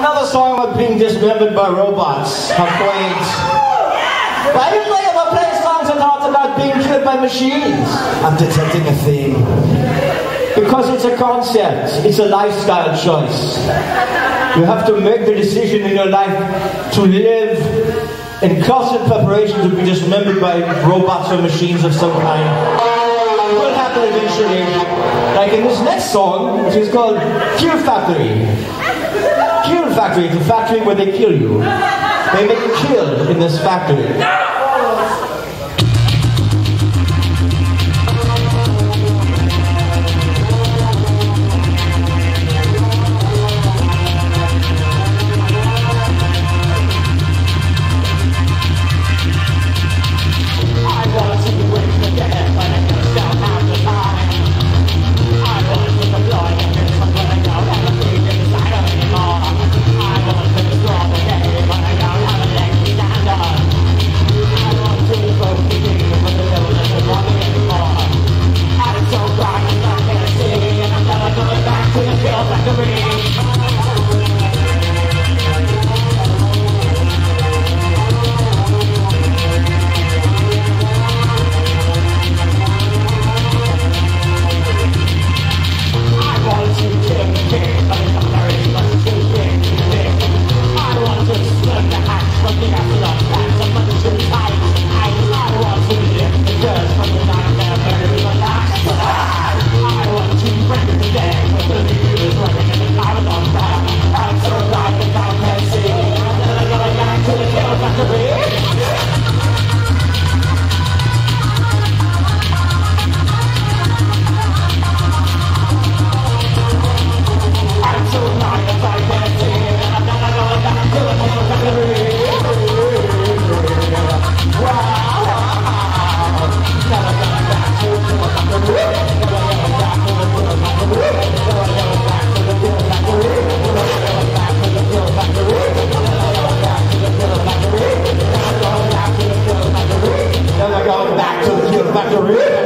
Another song about being dismembered by robots. How quaint. Why do you play about play songs that talk about being killed by machines? I'm detecting a theme. Because it's a concept. It's a lifestyle choice. You have to make the decision in your life to live in constant preparation to be dismembered by robots or machines of some kind. Will happen eventually. Like in this next song, which is called Kill Factory. Kill Factory a factory where they kill you. They make you kill in this factory. Yo, factory.